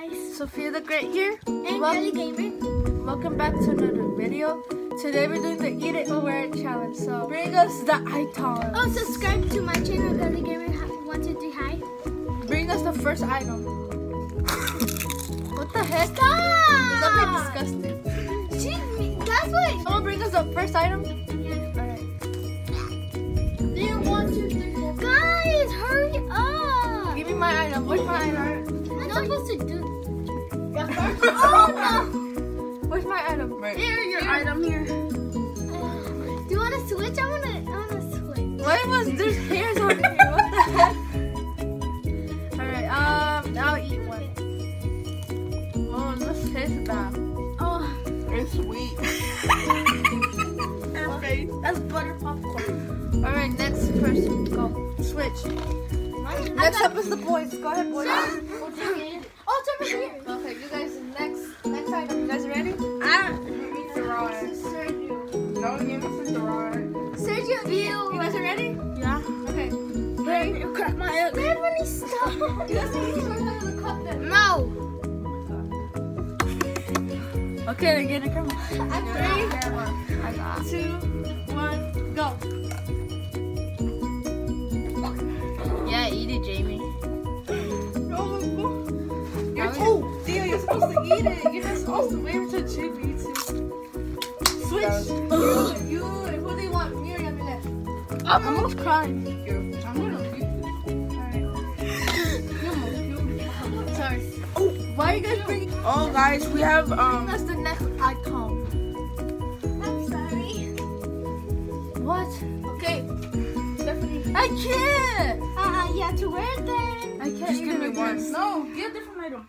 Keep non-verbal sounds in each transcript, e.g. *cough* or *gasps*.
guys. Sophia the Great here. And Wel- Girly Gamer. welcome back to another video. Today we're doing the Eat It or Wear It challenge. So bring us the items. Oh, subscribe to my channel, Girly Gamer. Ha- One, two, three, hi. Bring us the first item. what the heck? Stop! That'd be disgusting. She, that's what. Someone bring us the first item. Yeah. Alright. There, one, two, three, four. Guys, hurry up! Give me my item. Where's my item? I'm supposed to do. oh *laughs* Where's my item? no! Here, your item here. Do you want to switch? I wanna, I wanna switch. Why was there's hairs on here? What the *laughs* heck? Alright, um, I'll eat one. Oh, this tastes bad. Oh, It's sweet. Her *laughs* face. that's butter popcorn. Alright, next person. Go. Switch. Next up is the boys. Go ahead, boys. It's over here. Okay, you guys, next next item. You guys ready? I Ah, you eat the raw. Sergio. No, you must eat the raw. Sergio, You you. guys are ready? Yeah. Okay. Hey, you cracked my egg. Stephanie, stop. *laughs* You guys need to show them the cup then. No. Okay, then get a camera. I'm Three, to wait until Jimmy eats it. Switch. You, you, who do you want? Me or Yamile? I'm almost crying. I'm gonna eat. Sorry. Oh, why are you guys bringing Oh, guys, we have um. us the next icon? I'm sorry. What? Okay. Stephanie. I can't. Uh, you have to wear it then. I can't Just give me one. No, get a different item.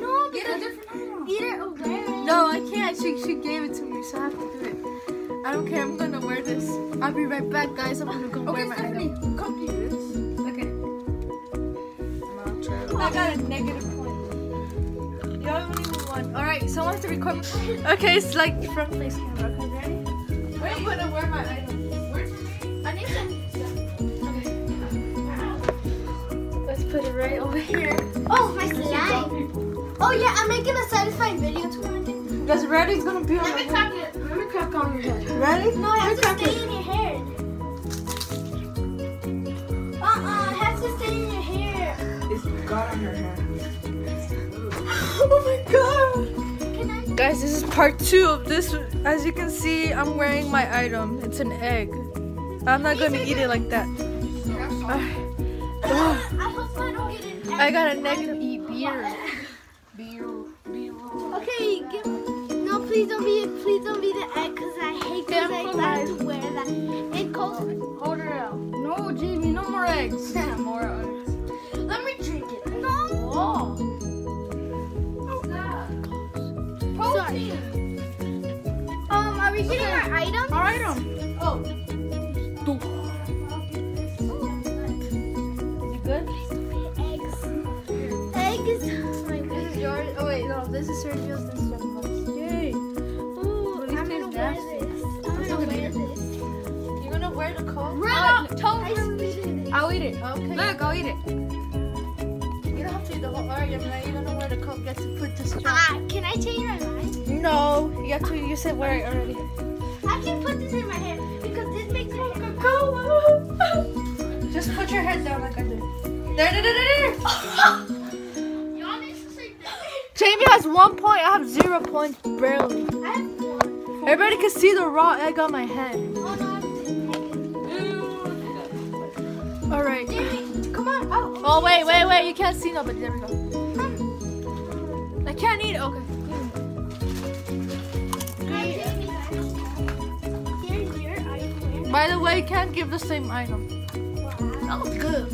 No, Get a different item. eat it or wear it. No, I can't. She, she gave it to me, so I have to do it. I don't care. I'm gonna wear this. I'll be right back, guys. I'm gonna go Okay, wear my Stephanie, item. come do this. Okay. I'll try. I got a negative point. You only need one. All right. Someone has to record. me. *laughs* Okay, it's like front face camera. Okay, ready? Wait, I'm gonna wear my item. Where's I need some. Okay. Let's put it right over here. Oh, my slime. Oh, yeah, I'm making a satisfying video tomorrow. You guys ready? It's gonna be on Let me my crack it. Let me crack on your head. Ready? No, it has to stay in your hair. Uh-uh, it has to stay in your hair. It's got on your hair. *laughs* Oh my god. Guys, this is part two of this. As you can see, I'm wearing my item. It's an egg. I'm not gonna eat it like that. *sighs* *gasps* I hope I don't get it. I got a negative. Eat beer. Beer, please don't be please don't be the egg because I hate Okay, those eggs. I have to wear that. It goes. Hold her out. No, Jamie, no more eggs. *laughs* More eggs. Let me drink it. No. Oh. Sorry. Um, are we getting our items? Our item. Oh. You good? Eggs. Eggs. This is yours. Oh wait, no, this is Sergio's. This is gonna wear the coat? Run Tell I spit it. I'll eat it. Okay. Look, I'll eat it. You don't have to eat the whole area, but you don't know where the cup gets to put the straw. Ah, can I change my mind? No, you have to. You said wear it already. I can put this in my hair because this makes my hair go. *laughs* Just put your head down like I did. There, there, there, there. *laughs* Y'all need to say that. Jamie has one point. I have zero points, barely. I have one. Everybody can see the raw egg on my head. All right. Jamie, come on. Oh, Oh wait, wait, wait. You can't see nobody. There we go. I can't eat it. Okay. Hi, Jamie, guys. Here's your item. By the way, you can't give the same item. That oh, was good.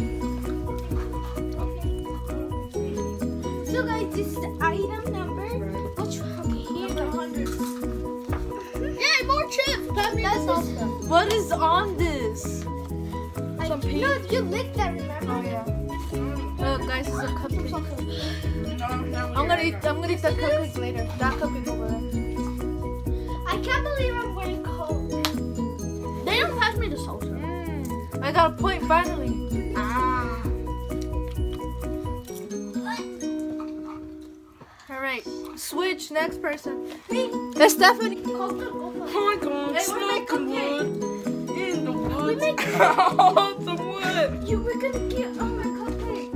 So guys, this is the item number. Which okay, here the hundred. *laughs* Yeah, more chips. That's just, What is on this? I, Some no, you licked that. Remember? Oh yeah. Look, guys, it's a cupcake. No, *laughs* no, I'm gonna eat. I'm gonna eat that cupcake later. That cupcake over there. I can't believe I'm wearing coat. They don't pass me the salsa. Mm, I got a point finally. Ah. right. Switch. Next person. It's Stephanie. Coca, Coca. Oh my god, Hey, we make smoking wood. In the woods. *laughs* You were gonna get oh my cupcake.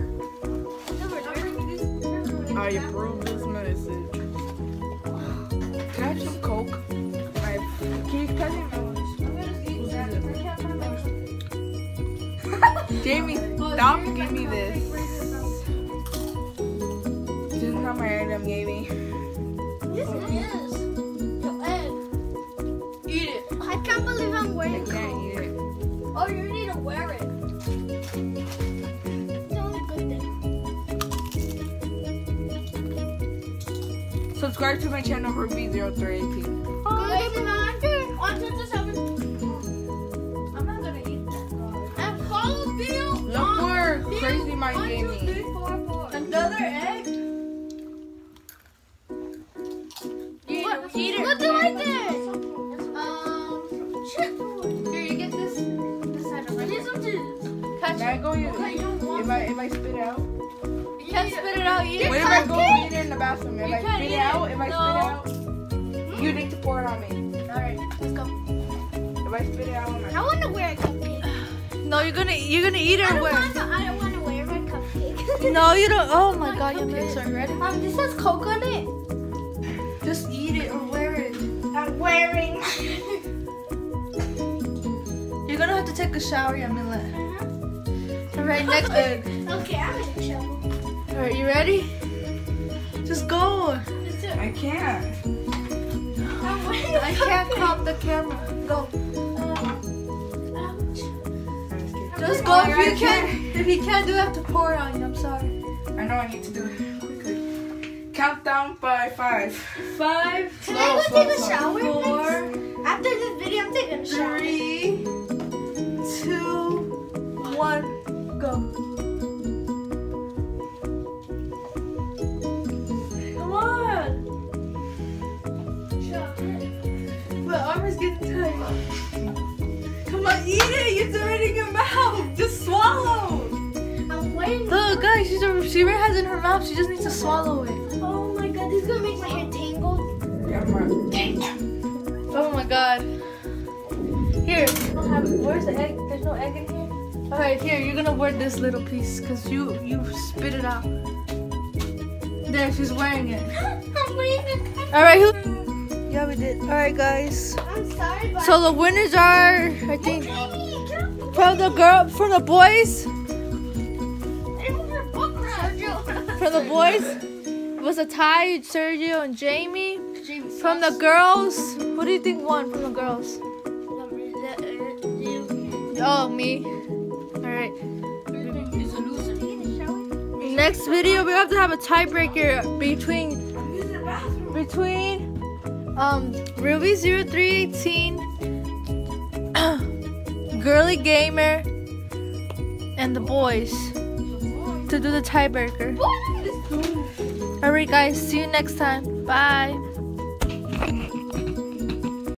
No, we're not bringing this. I approve this message. *sighs* Can I have some Coke? I, can you pass me my *laughs* Jamie, stop giving me this. This is not my item, Jamie. Yes, it is. Yo, Ed, Eat it. I can't believe I'm I wearing can't eat it. Oh, you Subscribe to my channel, Ruby0318. Good reminder. On to the seven. I'm not gonna eat that. And follow Bill. Look where Crazy Mike one, gave two, me. three, four, four. Another egg. What, Eat it. what do I do? Um, shit. Here, you get this. This side of I right need some juice. Catch Can I it. go you it? want If I, if I spit out? You can't spit it out. Eat What it. if I go eat it in the bathroom? If You I spit it out, it. if I spit it out, you need to pour it on me. Alright, let's go. If I spit it out, I'm I want to wear a cupcake. No, you're gonna you're gonna eat it or want to. I don't want to wear my cupcake. No, you don't. Oh my My god, you cupcake. mix are ready. Um, this has Coke on it. Just eat it or wear it. I'm wearing. You're gonna have to take a shower, Yamila. Alright, next egg. *laughs* okay, I'm you ready? Just go. Let's do. I can't. I'm wearing a I can't cupcake. crop the camera. Go. Just go if you can. If you can't do it, I have to pour it on you. I'm sorry. I know I need to do it quickly. Countdown by five. Five, Can I go Slow, take a shower four, next? After this video, I'm taking a shower. three, two, one, go. My arm is getting tight. Come on, eat it. It's already in your mouth. Just swallow. I'm wearing. Look, guys, she's a, she already has it in her mouth. She just needs to swallow it. Oh my god, this is gonna make my hair tangled. Oh my god. Here, you don't have, where's the egg? There's no egg in here. All right, here, you're gonna wear this little piece because you you spit it out. There, she's wearing it. *laughs* I'm wearing a All right, who? Yeah, we did. All right, guys. I'm sorry, but. So the winners are, I think, Tiny, from the girl, from the boys, from the boys it was a tie, Sergio and Jamie. From the girls, who do you think won from the girls? Oh, me. All right. Next video, we have to have a tiebreaker between between um Ruby 0318, *coughs* Girly Gamer, and the boys to do the tiebreaker. Alright, guys, see you next time. Bye.